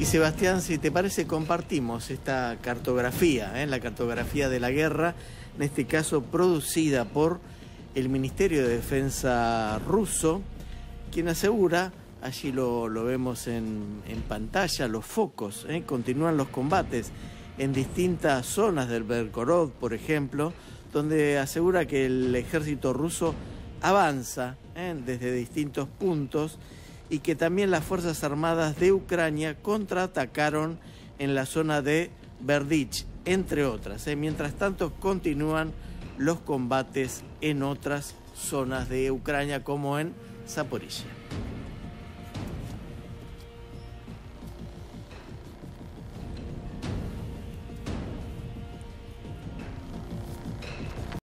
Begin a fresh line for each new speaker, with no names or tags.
Y Sebastián, si te parece, compartimos esta cartografía, ¿eh? la cartografía de la guerra, en este caso producida por el Ministerio de Defensa ruso, quien asegura, allí lo, vemos en, pantalla, los focos, ¿eh? continúan los combates en distintas zonas del Belgorod, por ejemplo, donde asegura que el ejército ruso avanza ¿eh? desde distintos puntos y que también las Fuerzas Armadas de Ucrania contraatacaron en la zona de Berdych, entre otras. ¿eh? Mientras tanto, continúan los combates en otras zonas de Ucrania, como en Zaporizhia.